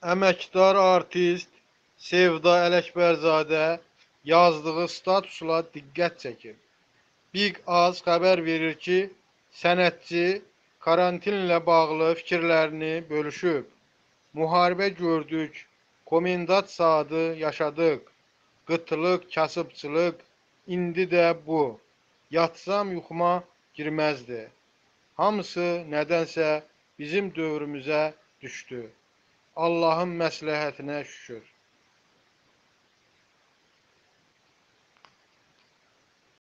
Əməkdar artist Sevda Ələkbərzadə yazdığı statusla diqqət çəkib. Big Az xəbər verir ki, sənətçi karantinlə bağlı fikirlərini bölüşüb. Müharibə gördük, komendant saatı yaşadıq, qıtlıq, kasıbçılıq, indi də bu. Yatsam yuxuma girməzdi. Hamısı nədənsə bizim dövrümüzə düşdü. Allahın məsləhətinə şükür.